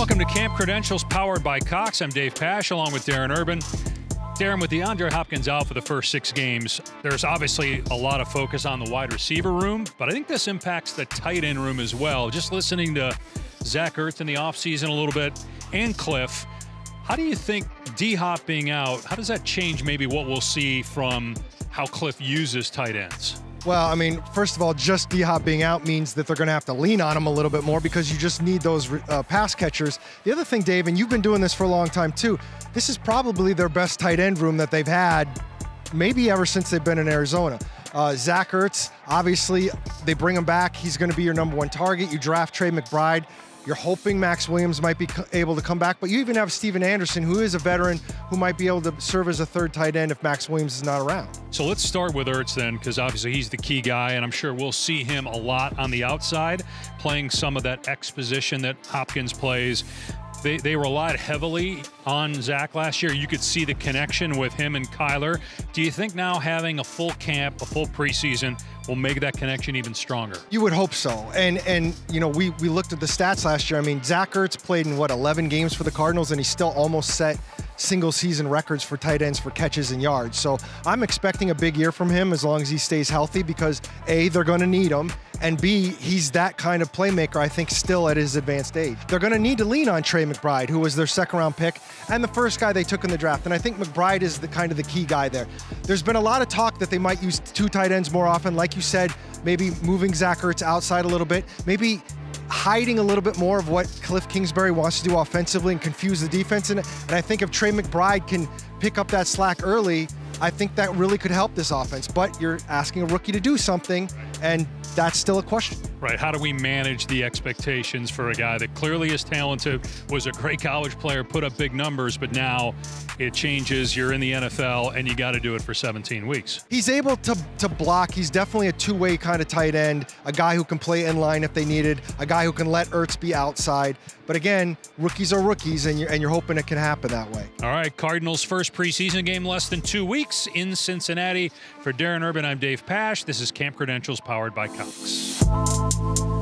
Welcome to Camp Credentials powered by Cox. I'm Dave Pasch, along with Darren Urban. Darren, with DeAndre Hopkins out for the first six games, there's obviously a lot of focus on the wide receiver room, but I think this impacts the tight end room as well. Just listening to Zach Ertz in the offseason a little bit and Cliff, how do you think D Hop being out, how does that change maybe what we'll see from how Cliff uses tight ends? Well, I mean, first of all, just D Hop being out means that they're going to have to lean on him a little bit more because you just need those uh, pass catchers. The other thing, Dave, and you've been doing this for a long time too, this is probably their best tight end room that they've had maybe ever since they've been in Arizona. Uh, Zach Ertz, obviously, they bring him back. He's going to be your number one target. You draft Trey McBride. You're hoping Max Williams might be able to come back, but you even have Stephen Anderson, who is a veteran, who might be able to serve as a third tight end if Max Williams is not around. So let's start with Ertz then, because obviously he's the key guy, and I'm sure we'll see him a lot on the outside, playing some of that X position that Hopkins plays. They, they relied heavily on Zach last year. You could see the connection with him and Kyler. Do you think now having a full camp, a full preseason, will make that connection even stronger. You would hope so. And and you know, we we looked at the stats last year. I mean, Zach Ertz played in what 11 games for the Cardinals, and he still almost set single season records for tight ends for catches and yards. So I'm expecting a big year from him as long as he stays healthy because A, they're going to need him. And B, he's that kind of playmaker, I think, still at his advanced age. They're going to need to lean on Trey McBride, who was their second round pick and the first guy they took in the draft. And I think McBride is the kind of the key guy there. There's been a lot of talk that they might use two tight ends more often. Like you said, maybe moving Zach Ertz outside a little bit, maybe hiding a little bit more of what Cliff Kingsbury wants to do offensively and confuse the defense. And, and I think if Trey McBride can pick up that slack early, I think that really could help this offense. But you're asking a rookie to do something, and that's still a question. Right. How do we manage the expectations for a guy that clearly is talented, was a great college player, put up big numbers, but now it changes. You're in the NFL and you got to do it for 17 weeks. He's able to, to block. He's definitely a two way kind of tight end, a guy who can play in line if they needed, a guy who can let Ertz be outside. But again, rookies are rookies, and you're, and you're hoping it can happen that way. All right. Cardinals' first preseason game less than two weeks in Cincinnati. For Darren Urban, I'm Dave Pasch. This is Camp Credentials powered by Cox. Thank you